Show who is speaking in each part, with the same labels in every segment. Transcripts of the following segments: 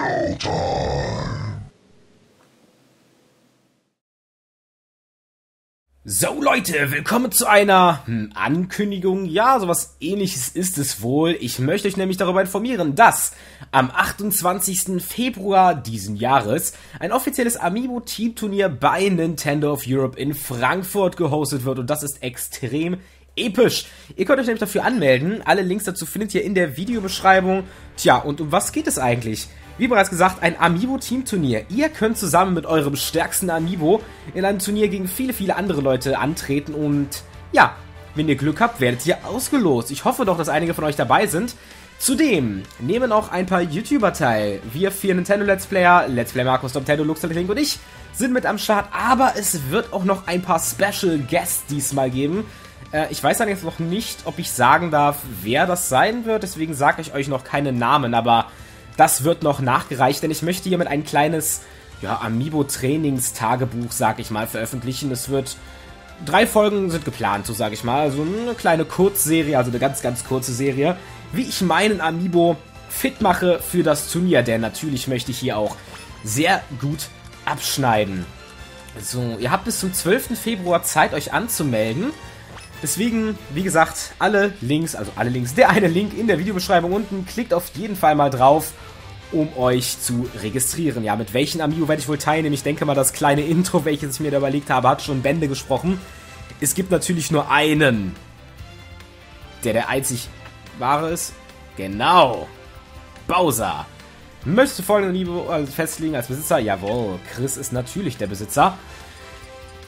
Speaker 1: Showtime!
Speaker 2: So Leute, willkommen zu einer hm, Ankündigung. Ja, sowas ähnliches ist es wohl. Ich möchte euch nämlich darüber informieren, dass am 28. Februar diesen Jahres ein offizielles Amiibo Team Turnier bei Nintendo of Europe in Frankfurt gehostet wird und das ist extrem episch. Ihr könnt euch nämlich dafür anmelden. Alle Links dazu findet ihr in der Videobeschreibung. Tja, und um was geht es eigentlich? Wie bereits gesagt, ein Amiibo-Team-Turnier. Ihr könnt zusammen mit eurem stärksten Amiibo in einem Turnier gegen viele, viele andere Leute antreten und ja, wenn ihr Glück habt, werdet ihr ausgelost. Ich hoffe doch, dass einige von euch dabei sind. Zudem nehmen auch ein paar YouTuber teil. Wir vier Nintendo Let's Player, Let's Play Markus, Nintendo, Luxelring und ich sind mit am Start, aber es wird auch noch ein paar Special Guests diesmal geben. Äh, ich weiß allerdings noch nicht, ob ich sagen darf, wer das sein wird, deswegen sage ich euch noch keine Namen, aber das wird noch nachgereicht, denn ich möchte hiermit ein kleines ja, Amiibo-Trainings-Tagebuch, sag ich mal, veröffentlichen. Es wird drei Folgen sind geplant, so sage ich mal. Also eine kleine Kurzserie, also eine ganz, ganz kurze Serie, wie ich meinen Amiibo fit mache für das Turnier, denn natürlich möchte ich hier auch sehr gut abschneiden. So, ihr habt bis zum 12. Februar Zeit, euch anzumelden. Deswegen, wie gesagt, alle Links, also alle Links, der eine Link in der Videobeschreibung unten, klickt auf jeden Fall mal drauf, um euch zu registrieren. Ja, mit welchen Amiibo werde ich wohl teilnehmen? Ich denke mal, das kleine Intro, welches ich mir da überlegt habe, hat schon Bände gesprochen. Es gibt natürlich nur einen, der der einzig wahre ist. Genau. Bowser. Möchtest du folgende Amiibo äh, festlegen als Besitzer? Jawohl, Chris ist natürlich der Besitzer.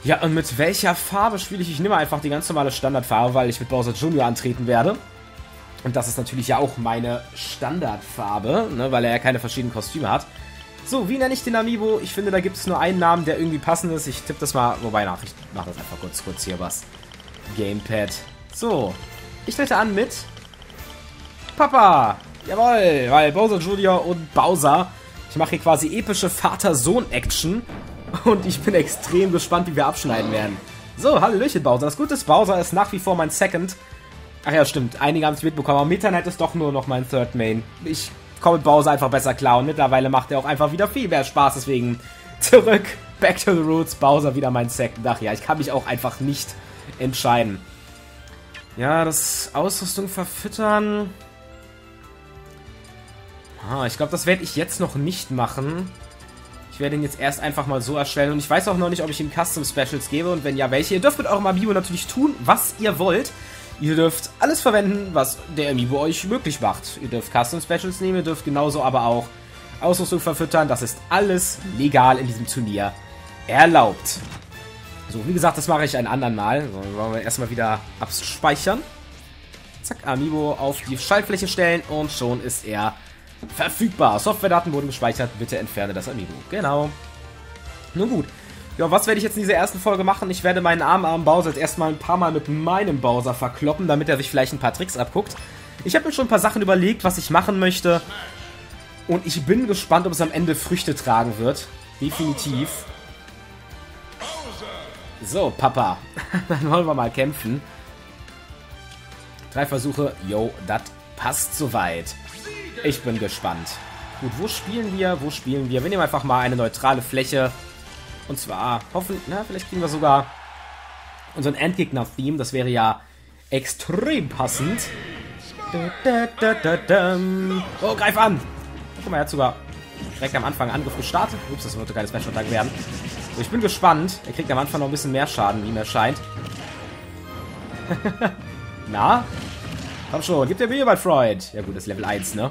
Speaker 2: Ja, und mit welcher Farbe spiele ich? Ich nehme einfach die ganz normale Standardfarbe, weil ich mit Bowser Jr. antreten werde. Und das ist natürlich ja auch meine Standardfarbe, ne, weil er ja keine verschiedenen Kostüme hat. So, wie nenne ich den Amiibo? Ich finde, da gibt es nur einen Namen, der irgendwie passend ist. Ich tippe das mal, wobei nach, ich mache das einfach kurz, kurz hier was. Gamepad. So, ich trete an mit Papa. Jawohl, weil Bowser Jr. und Bowser. Ich mache hier quasi epische Vater-Sohn-Action. Und ich bin extrem gespannt, wie wir abschneiden werden. So, Hallöchen, Bowser. Das Gute ist, Bowser ist nach wie vor mein Second. Ach ja, stimmt. Einige haben es mitbekommen. Aber Meta Knight ist doch nur noch mein Third Main. Ich komme mit Bowser einfach besser klar. Und mittlerweile macht er auch einfach wieder viel mehr Spaß. Deswegen zurück. Back to the Roots. Bowser wieder mein Second. Ach ja, ich kann mich auch einfach nicht entscheiden. Ja, das Ausrüstung verfüttern. Ah, ich glaube, das werde ich jetzt noch nicht machen. Ich werde ihn jetzt erst einfach mal so erstellen. Und ich weiß auch noch nicht, ob ich ihm Custom Specials gebe. Und wenn ja, welche. Ihr dürft mit eurem Amiibo natürlich tun, was ihr wollt. Ihr dürft alles verwenden, was der Amiibo euch möglich macht. Ihr dürft Custom Specials nehmen, ihr dürft genauso aber auch Ausrüstung verfüttern. Das ist alles legal in diesem Turnier erlaubt. So, wie gesagt, das mache ich ein anderen Mal. So, wollen wir erstmal wieder abspeichern. Zack, Amiibo auf die Schaltfläche stellen und schon ist er verfügbar. Softwaredaten wurden gespeichert. Bitte entferne das Amiibo. Genau. Nun gut. Ja, was werde ich jetzt in dieser ersten Folge machen? Ich werde meinen armen Bowser jetzt erstmal ein paar Mal mit meinem Bowser verkloppen, damit er sich vielleicht ein paar Tricks abguckt. Ich habe mir schon ein paar Sachen überlegt, was ich machen möchte. Und ich bin gespannt, ob es am Ende Früchte tragen wird. Definitiv. So, Papa. Dann wollen wir mal kämpfen. Drei Versuche. Yo, das passt soweit. Ich bin gespannt. Gut, wo spielen wir? Wo spielen wir? Wir nehmen einfach mal eine neutrale Fläche. Und zwar, hoffen, na, vielleicht kriegen wir sogar unseren Endgegner-Theme. Das wäre ja extrem passend. Oh, greif an! Guck mal, er hat sogar direkt am Anfang Angriff gestartet. Ups, das sollte keine Special-Attack werden. So, ich bin gespannt. Er kriegt am Anfang noch ein bisschen mehr Schaden, wie mir scheint. Na? Komm schon, gib dir Mühe bei Freud. Ja gut, das ist Level 1, ne?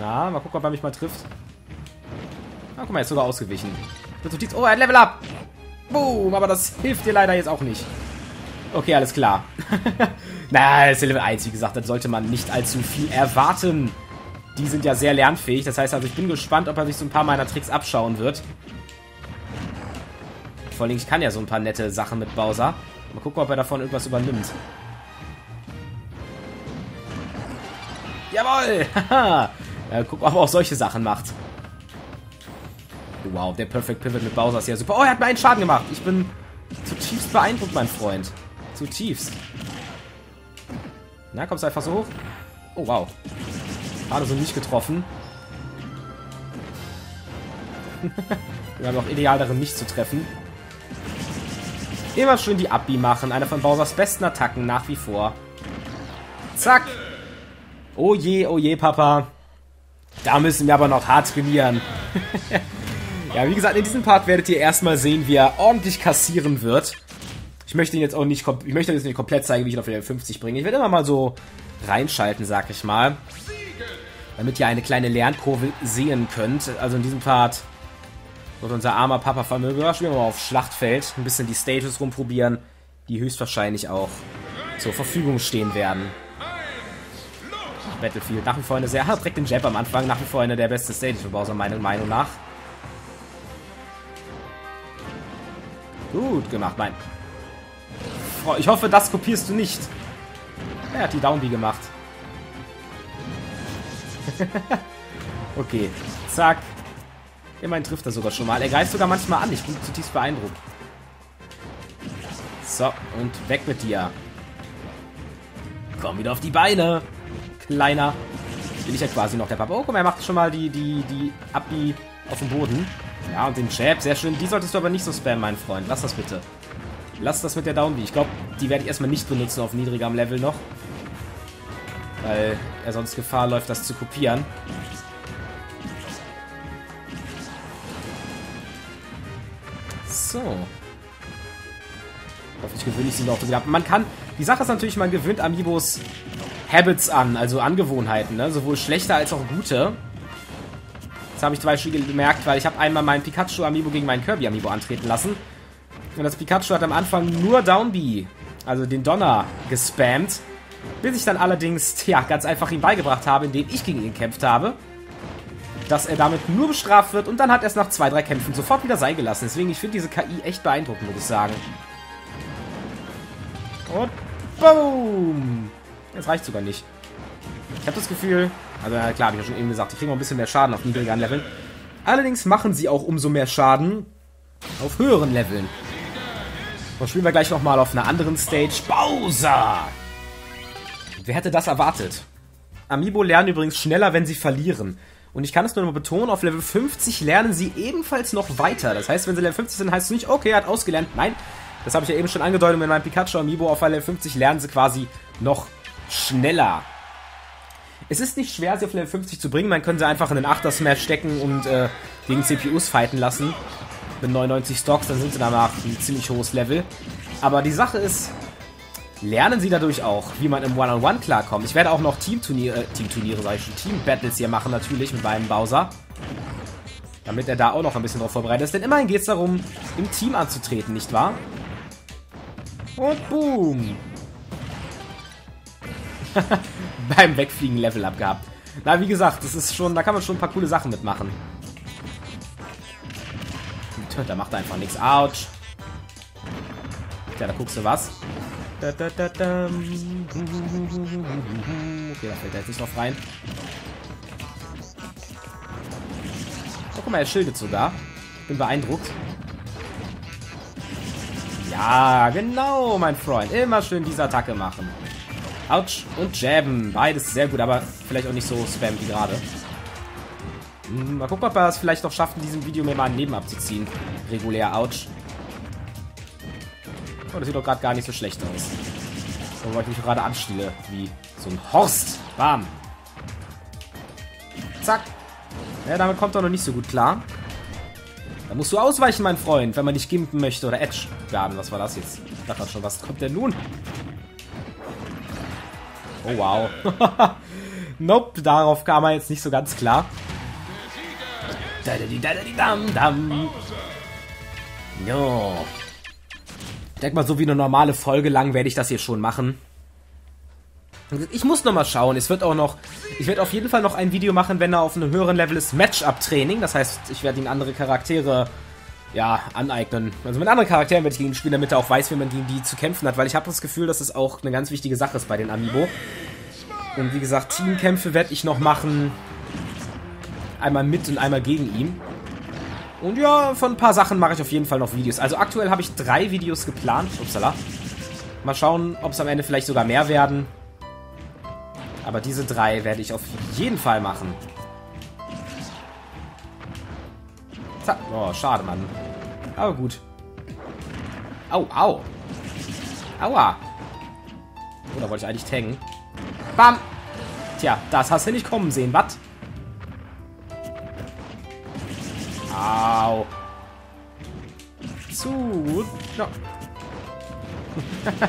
Speaker 2: Na, mal gucken, ob er mich mal trifft. Guck mal, er ist sogar ausgewichen. Oh, er hat Level Up. Boom, aber das hilft dir leider jetzt auch nicht. Okay, alles klar. Na, das ist Level 1, wie gesagt, dann sollte man nicht allzu viel erwarten. Die sind ja sehr lernfähig, das heißt also, ich bin gespannt, ob er sich so ein paar meiner Tricks abschauen wird. Vor allem, ich kann ja so ein paar nette Sachen mit Bowser. Mal gucken, ob er davon irgendwas übernimmt. Jawoll! Guck, ob er auch solche Sachen macht. Wow, der Perfect Pivot mit Bowser ist ja super. Oh, er hat mir einen Schaden gemacht. Ich bin zutiefst beeindruckt, mein Freund. Zutiefst. Na, kommst du einfach so hoch? Oh, wow. Gerade so nicht getroffen. Wir haben auch ideal darin, nicht zu treffen. Immer schön die Abbi machen. Einer von Bowsers besten Attacken nach wie vor. Zack. Oh je, oh je, Papa. Da müssen wir aber noch hart trainieren. ja, wie gesagt, in diesem Part werdet ihr erstmal sehen, wie er ordentlich kassieren wird. Ich möchte ihn jetzt auch nicht, ich möchte jetzt nicht komplett zeigen, wie ich ihn auf Level 50 bringe. Ich werde immer mal so reinschalten, sag ich mal. Damit ihr eine kleine Lernkurve sehen könnt. Also in diesem Part wird unser armer Papa Vermögen. Spielen wir mal auf Schlachtfeld. Ein bisschen die Stages rumprobieren, die höchstwahrscheinlich auch zur Verfügung stehen werden. Battlefield nach wie vor eine sehr direkt den Jab am Anfang, nach wie vor eine der besten Stages für Bowser, meiner Meinung nach. Gut gemacht, mein. Ich hoffe, das kopierst du nicht. Er hat die Downby gemacht. okay, zack. Immerhin trifft er sogar schon mal. Er greift sogar manchmal an. Ich bin zutiefst beeindruckt. So, und weg mit dir. Komm wieder auf die Beine. Kleiner. Bin ich ja quasi noch der Papa. Oh, mal, er macht schon mal die, die, die Abbi auf dem Boden. Ja, und den Jab, sehr schön. Die solltest du aber nicht so spammen, mein Freund. Lass das bitte. Lass das mit der Downby. Ich glaube, die werde ich erstmal nicht benutzen auf niedrigerem Level noch. Weil er sonst Gefahr läuft, das zu kopieren. So. Hoffentlich gewöhne ich sie noch. Man kann, die Sache ist natürlich, man gewöhnt Amiibos Habits an, also Angewohnheiten, ne? sowohl schlechte als auch gute. Das habe ich zum Beispiel gemerkt, weil ich habe einmal meinen Pikachu-Amiibo gegen meinen Kirby-Amiibo antreten lassen. Und das Pikachu hat am Anfang nur Downbee, also den Donner, gespammt. Bis ich dann allerdings, ja, ganz einfach ihm beigebracht habe, indem ich gegen ihn gekämpft habe dass er damit nur bestraft wird und dann hat er es nach zwei, drei Kämpfen sofort wieder sein gelassen. Deswegen, ich finde diese KI echt beeindruckend, muss ich sagen. Und boom! Jetzt reicht sogar nicht. Ich habe das Gefühl, also klar, habe ich ja schon eben gesagt, ich kriege noch ein bisschen mehr Schaden auf niedrigeren Leveln. Allerdings machen sie auch umso mehr Schaden auf höheren Leveln. Und spielen wir gleich nochmal auf einer anderen Stage. Bowser! Wer hätte das erwartet? Amiibo lernen übrigens schneller, wenn sie verlieren. Und ich kann es nur noch betonen, auf Level 50 lernen sie ebenfalls noch weiter. Das heißt, wenn sie Level 50 sind, heißt es nicht, okay, er hat ausgelernt. Nein, das habe ich ja eben schon angedeutet mit meinem Pikachu Amiibo. Auf Level 50 lernen sie quasi noch schneller. Es ist nicht schwer, sie auf Level 50 zu bringen. Man könnte sie einfach in den 8er Smash stecken und äh, gegen CPUs fighten lassen. Mit 99 Stocks, dann sind sie danach ein ziemlich hohes Level. Aber die Sache ist, lernen sie dadurch auch, wie man im One-on-One -on -One klarkommt. Ich werde auch noch Teamturniere, äh, Teamturniere, sag ich schon, Team-Battles hier machen natürlich mit meinem Bowser. Damit er da auch noch ein bisschen drauf vorbereitet ist. Denn immerhin geht es darum, im Team anzutreten, nicht wahr? Und boom. Beim Wegfliegen Level up gehabt. Na, wie gesagt, das ist schon, da kann man schon ein paar coole Sachen mitmachen. Da macht er einfach nichts. Autsch. Ja, da guckst du was. Okay, da fällt er jetzt nicht drauf rein. Oh, guck mal, er schildet sogar. Bin beeindruckt. Ja, genau, mein Freund. Immer schön diese Attacke machen. Autsch und Jabben. Beides sehr gut, aber vielleicht auch nicht so spam wie gerade. Hm, mal gucken, ob wir es vielleicht noch schaffen, in diesem Video mir mal ein Leben abzuziehen. Regulär, Autsch. Oh, das sieht doch gerade gar nicht so schlecht aus. So, weil ich mich gerade anstelle, wie so ein Horst. Bam. Zack. Ja, damit kommt er noch nicht so gut klar. Da musst du ausweichen, mein Freund, wenn man dich gimpen möchte. Oder Edge garden. Was war das jetzt? Ich dachte schon, was kommt denn nun? Oh, wow. nope, darauf kam er jetzt nicht so ganz klar. Jo denke mal, so wie eine normale Folge lang werde ich das hier schon machen. Ich muss noch mal schauen. Es wird auch noch. Ich werde auf jeden Fall noch ein Video machen, wenn er auf einem höheren Level ist. Matchup-Training. Das heißt, ich werde ihm andere Charaktere ja, aneignen. Also mit anderen Charakteren werde ich gegen ihn spielen, damit er auch weiß, wie man gegen die zu kämpfen hat. Weil ich habe das Gefühl, dass es auch eine ganz wichtige Sache ist bei den Amiibo. Und wie gesagt, Teamkämpfe werde ich noch machen. Einmal mit und einmal gegen ihn. Und ja, von ein paar Sachen mache ich auf jeden Fall noch Videos. Also aktuell habe ich drei Videos geplant. Upsala. Mal schauen, ob es am Ende vielleicht sogar mehr werden. Aber diese drei werde ich auf jeden Fall machen. Zack. Oh, schade, Mann. Aber gut. Au, au. Aua. Oh, da wollte ich eigentlich tanken. Bam. Tja, das hast du nicht kommen sehen, was? Au. Zu. No.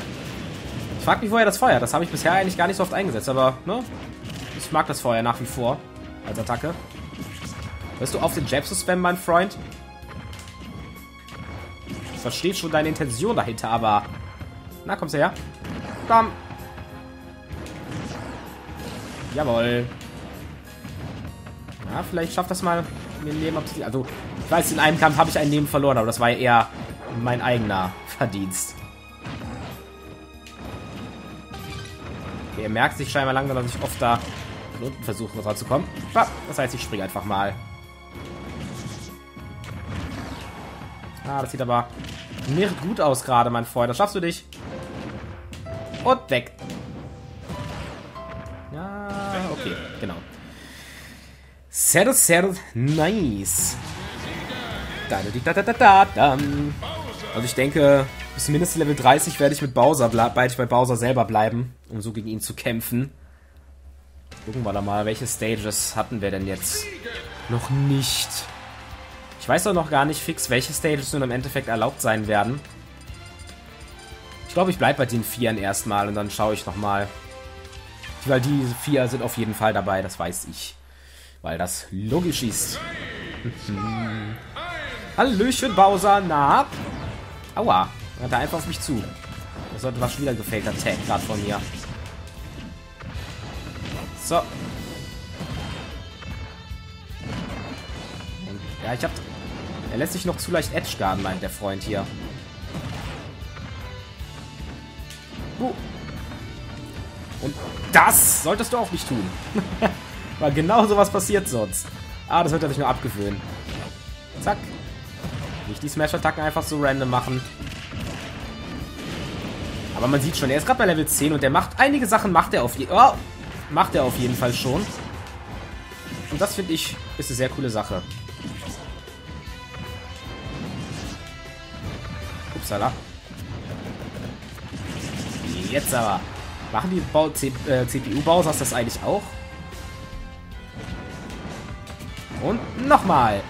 Speaker 2: ich frag mich, woher das Feuer. Das habe ich bisher eigentlich gar nicht so oft eingesetzt, aber, ne? Ich mag das Feuer nach wie vor. Als Attacke. Hörst du auf, den Jab zu spammen, mein Freund? Ich verstehe schon deine Intention dahinter, aber... Na, kommst du her? Bam. Jawohl. Ja, vielleicht schafft das mal mir ein Leben. Also, ich weiß, in einem Kampf habe ich ein Leben verloren, aber das war ja eher mein eigener Verdienst. Okay, er merkt sich scheinbar langsam, dass ich oft da unten versuche, dran zu kommen. Das heißt, ich springe einfach mal. Ah, das sieht aber nicht gut aus gerade, mein Freund. Das schaffst du dich. Und weg. Ja, okay, genau. Settle, settle, nice. Da, da, da, da, da, da. Also ich denke, bis mindestens Level 30 werde ich mit Bowser werde ich bei Bowser selber bleiben, um so gegen ihn zu kämpfen. Gucken wir da mal, welche Stages hatten wir denn jetzt noch nicht. Ich weiß auch noch gar nicht fix, welche Stages nun im Endeffekt erlaubt sein werden. Ich glaube, ich bleibe bei den Vieren erstmal und dann schaue ich nochmal. Weil die vier sind auf jeden Fall dabei, das weiß ich. Weil das logisch ist. Hallöchen, Bowser. Na? Aua. Hat er einfach auf mich zu. Das sollte was wieder gefakter Tag gerade von mir. So. Ja, ich hab... Er lässt sich noch zu leicht Edge guarden, meint der Freund hier. Uh. Und das solltest du auch nicht tun. Weil genau sowas passiert sonst. Ah, das wird er sich nur abgewöhnen. Zack. Nicht die Smash-Attacken einfach so random machen. Aber man sieht schon, er ist gerade bei Level 10 und der macht einige Sachen macht er auf jeden oh, macht er auf jeden Fall schon. Und das finde ich ist eine sehr coole Sache. Upsala. Jetzt aber. Machen die äh, CPU-Bausers das eigentlich auch? Und nochmal.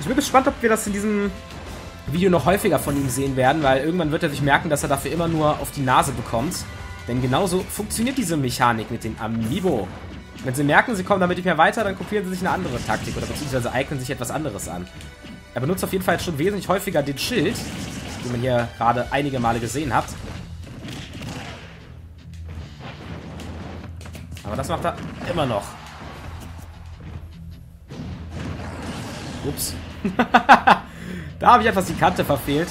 Speaker 2: Ich bin gespannt, ob wir das in diesem Video noch häufiger von ihm sehen werden, weil irgendwann wird er sich merken, dass er dafür immer nur auf die Nase bekommt. Denn genauso funktioniert diese Mechanik mit den Amiibo. Wenn sie merken, sie kommen damit nicht mehr weiter, dann kopieren sie sich eine andere Taktik oder beziehungsweise eignen sich etwas anderes an. Er benutzt auf jeden Fall schon wesentlich häufiger den Schild, den man hier gerade einige Male gesehen hat. Aber das macht er immer noch. Ups. da habe ich etwas die Kante verfehlt.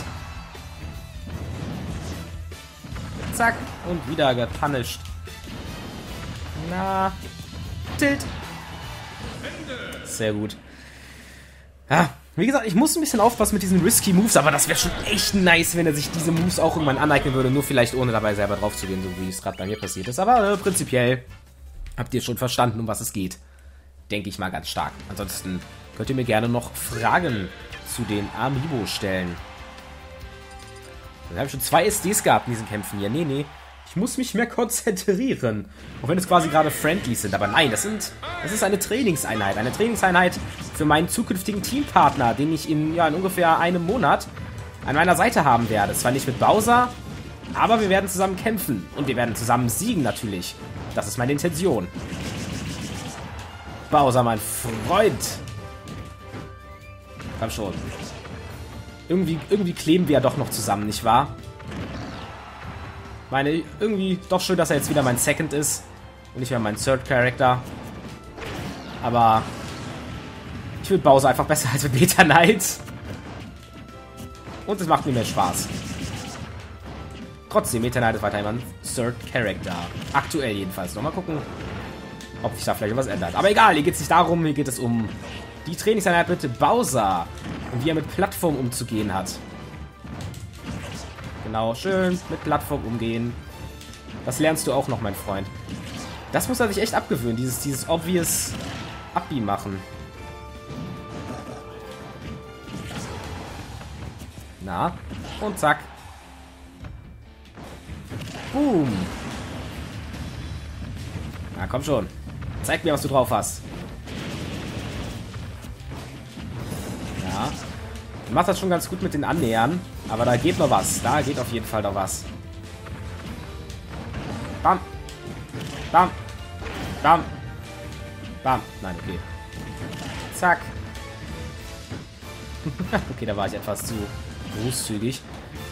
Speaker 2: Zack. Und wieder gepunished. Na. Tilt. Sehr gut. Ja, wie gesagt, ich muss ein bisschen aufpassen mit diesen risky Moves, aber das wäre schon echt nice, wenn er sich diese Moves auch irgendwann aneignen würde, nur vielleicht ohne dabei selber drauf zu gehen, so wie es gerade bei mir passiert ist. Aber äh, prinzipiell habt ihr schon verstanden, um was es geht. Denke ich mal ganz stark. Ansonsten könnt ihr mir gerne noch Fragen zu den Amiibo stellen. Wir haben schon zwei SDs gehabt in diesen Kämpfen hier. Nee, nee. Ich muss mich mehr konzentrieren. Auch wenn es quasi gerade Friendlies sind. Aber nein, das sind. Das ist eine Trainingseinheit. Eine Trainingseinheit für meinen zukünftigen Teampartner, den ich in, ja, in ungefähr einem Monat an meiner Seite haben werde. Zwar nicht mit Bowser, aber wir werden zusammen kämpfen. Und wir werden zusammen siegen natürlich. Das ist meine Intention. Bowser, mein Freund. Komm schon. Irgendwie, irgendwie kleben wir ja doch noch zusammen, nicht wahr? Meine, irgendwie doch schön, dass er jetzt wieder mein Second ist. Und nicht mehr mein Third Character. Aber ich finde Bowser einfach besser als Beta Knight. Und es macht mir mehr Spaß. Trotzdem, Meta Knight ist weiterhin mein Third Character. Aktuell jedenfalls. Nochmal gucken, ob sich da vielleicht was ändert. Aber egal, hier geht es nicht darum, hier geht es um die Trainingseinheit mit Bowser und wie er mit Plattform umzugehen hat. Genau, schön mit Plattform umgehen. Das lernst du auch noch, mein Freund. Das muss er sich echt abgewöhnen, dieses, dieses obvious Abbi machen. Na, und zack. Boom. Na, komm schon. Zeig mir, was du drauf hast. Ja. Du machst das schon ganz gut mit den Annähern. Aber da geht noch was. Da geht auf jeden Fall noch was. Bam. Bam. Bam. Bam. Nein, okay. Zack. okay, da war ich etwas zu großzügig.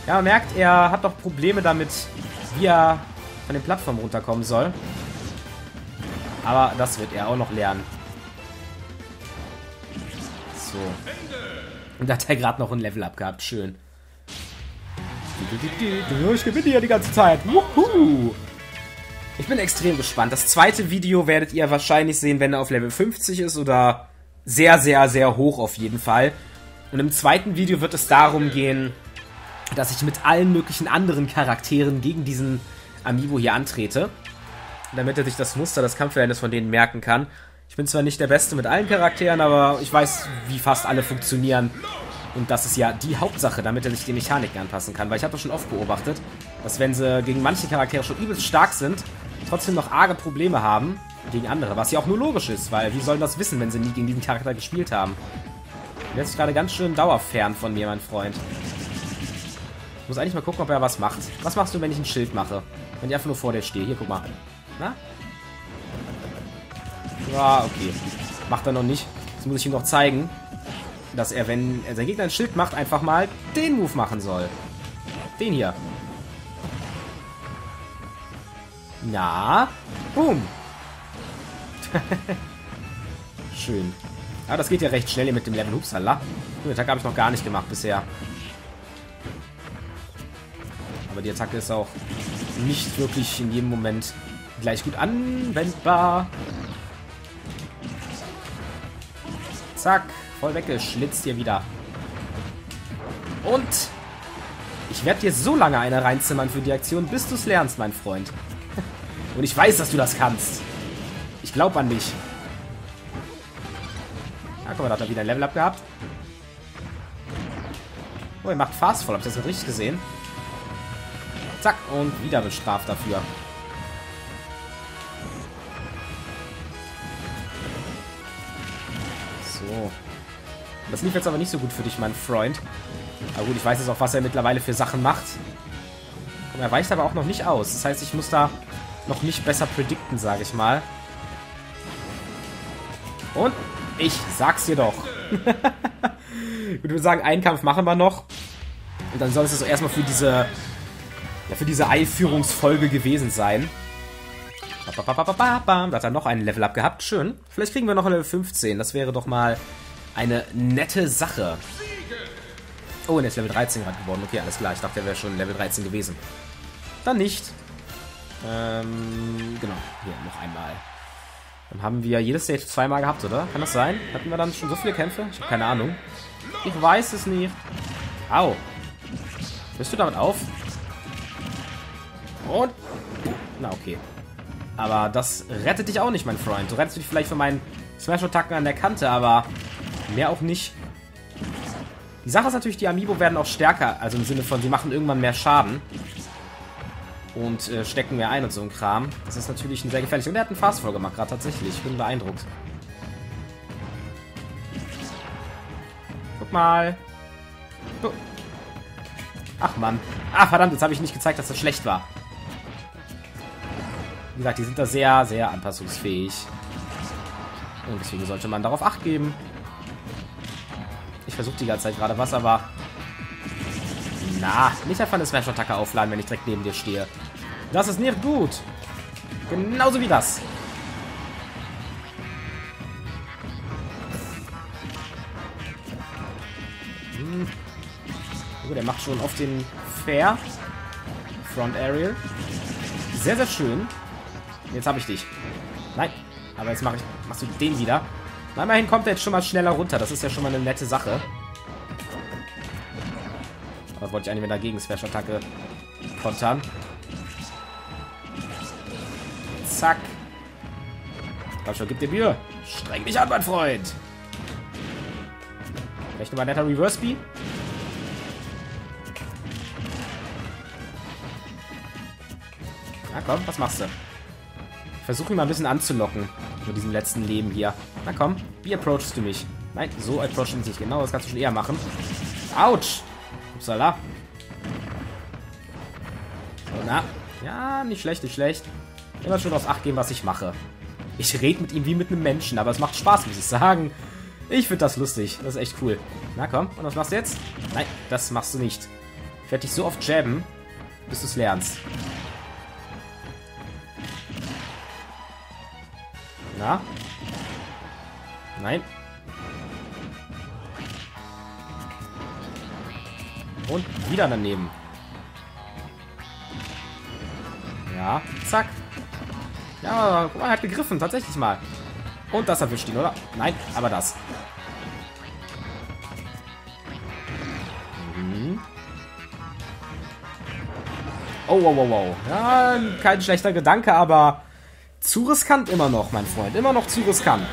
Speaker 2: Ja, man merkt, er hat doch Probleme damit, wie er von den Plattformen runterkommen soll. Aber das wird er auch noch lernen. So. Und da hat er gerade noch ein Level up gehabt. Schön. Ich gewinne ja die ganze Zeit. Wuhu. Ich bin extrem gespannt. Das zweite Video werdet ihr wahrscheinlich sehen, wenn er auf Level 50 ist oder sehr, sehr, sehr hoch auf jeden Fall. Und im zweiten Video wird es darum gehen, dass ich mit allen möglichen anderen Charakteren gegen diesen Amiibo hier antrete. Damit er sich das Muster, das Kampfverhältnis von denen merken kann. Ich bin zwar nicht der Beste mit allen Charakteren, aber ich weiß, wie fast alle funktionieren. Und das ist ja die Hauptsache, damit er sich den Mechaniken anpassen kann. Weil ich habe das schon oft beobachtet, dass wenn sie gegen manche Charaktere schon übelst stark sind, trotzdem noch arge Probleme haben gegen andere. Was ja auch nur logisch ist, weil wie sollen das wissen, wenn sie nie gegen diesen Charakter gespielt haben? Du ist gerade ganz schön dauerfern von mir, mein Freund. Ich muss eigentlich mal gucken, ob er was macht. Was machst du, wenn ich ein Schild mache? Wenn ich einfach nur vor dir stehe. Hier, guck mal. Na? Ja, okay. Macht er noch nicht. Jetzt muss ich ihm noch zeigen, dass er, wenn sein Gegner ein Schild macht, einfach mal den Move machen soll. Den hier. Na? Boom. Schön. Aber das geht ja recht schnell hier mit dem Level. Upsala. Die Attacke habe ich noch gar nicht gemacht bisher. Aber die Attacke ist auch nicht wirklich in jedem Moment gleich gut anwendbar. Zack. Voll weggeschlitzt hier wieder. Und ich werde dir so lange eine reinzimmern für die Aktion, bis du es lernst, mein Freund. Und ich weiß, dass du das kannst. Ich glaube an dich. Ah, guck mal, da hat er wieder ein Level up gehabt. Oh, er macht Fastfall. Habt ihr das richtig gesehen? Zack, und wieder bestraft dafür. So. Das lief jetzt aber nicht so gut für dich, mein Freund. Aber gut, ich weiß jetzt auch, was er mittlerweile für Sachen macht. Und er weicht aber auch noch nicht aus. Das heißt, ich muss da noch nicht besser predikten, sage ich mal. Und ich sag's dir doch. ich würde sagen, einen Kampf machen wir noch. Und dann soll es so erstmal für diese ja, für diese Einführungsfolge gewesen sein. Da hat er noch einen Level up gehabt. Schön. Vielleicht kriegen wir noch ein Level 15. Das wäre doch mal eine nette Sache. Oh, er ist Level 13 gerade geworden. Okay, alles klar. Ich dachte, er wäre schon Level 13 gewesen. Dann nicht. Ähm, genau. Hier, noch einmal. Dann haben wir jedes Stage zweimal gehabt, oder? Kann das sein? Hatten wir dann schon so viele Kämpfe? Ich habe keine Ahnung. Ich weiß es nicht. Au. Hörst du damit auf? Und... Na, okay. Aber das rettet dich auch nicht, mein Freund. Du rettest dich vielleicht von meinen Smash-Attacken an der Kante, aber mehr auch nicht. Die Sache ist natürlich, die Amiibo werden auch stärker. Also im Sinne von, sie machen irgendwann mehr Schaden und äh, stecken mehr ein und so ein Kram. Das ist natürlich ein sehr gefährlich. Und er hat einen Fastfall gemacht, gerade tatsächlich. Ich bin beeindruckt. Guck mal. Ach Mann. Ah, verdammt, jetzt habe ich nicht gezeigt, dass das schlecht war. Wie gesagt, die sind da sehr, sehr anpassungsfähig. Und deswegen sollte man darauf Acht geben. Ich versuche die ganze Zeit gerade was, aber... Na, nicht einfach eine Smash-Attacke aufladen, wenn ich direkt neben dir stehe. Das ist nicht gut. Genauso wie das. Hm. Oh, der macht schon auf den Fair. Front Aerial. Sehr, sehr schön. Jetzt habe ich dich. Nein. Aber jetzt mach ich, machst du den wieder. Immerhin kommt er jetzt schon mal schneller runter. Das ist ja schon mal eine nette Sache. Aber wollte ich eigentlich mit dagegen Smash-Attacke kontern. Zack. Komm schon, gib dir Mühe. Streng dich an, mein Freund. Vielleicht nochmal netter Reverse B. Na komm, was machst du? Versuche ihn mal ein bisschen anzulocken. Mit diesem letzten Leben hier. Na komm, wie approachst du mich? Nein, so mich nicht. Genau, das kannst du schon eher machen. Autsch! Upsala. So, na. Ja, nicht schlecht, nicht schlecht. Immer schon aufs Acht geben, was ich mache. Ich rede mit ihm wie mit einem Menschen, aber es macht Spaß, muss ich sagen. Ich finde das lustig. Das ist echt cool. Na komm, und was machst du jetzt? Nein, das machst du nicht. Ich werde dich so oft jabben, bis du es lernst. Na? Nein. Und wieder daneben. Ja, zack. Ja, guck mal, er hat gegriffen, tatsächlich mal. Und das erwischt ihn, oder? Nein, aber das. Mhm. Oh, wow, wow, wow. Ja, kein schlechter Gedanke, aber zu riskant immer noch, mein Freund. Immer noch zu riskant.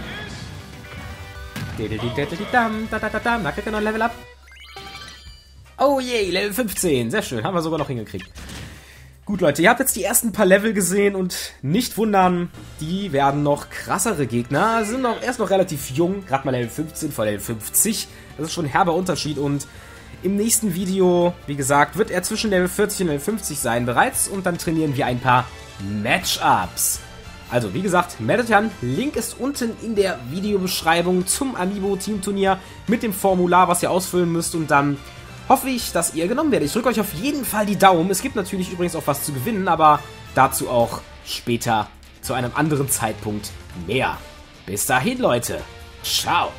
Speaker 2: Da kriegt er noch ein Level up. Oh je, Level 15. Sehr schön. Haben wir sogar noch hingekriegt. Gut, Leute, ihr habt jetzt die ersten paar Level gesehen und nicht wundern, die werden noch krassere Gegner. Sind noch, erst noch relativ jung, gerade mal Level 15 vor Level 50. Das ist schon ein herber Unterschied und im nächsten Video, wie gesagt, wird er zwischen Level 40 und Level 50 sein bereits und dann trainieren wir ein paar Matchups. Also, wie gesagt, meldet an. Link ist unten in der Videobeschreibung zum Amiibo-Team-Turnier mit dem Formular, was ihr ausfüllen müsst. Und dann hoffe ich, dass ihr genommen werdet. Ich drücke euch auf jeden Fall die Daumen. Es gibt natürlich übrigens auch was zu gewinnen, aber dazu auch später zu einem anderen Zeitpunkt mehr. Bis dahin, Leute. Ciao.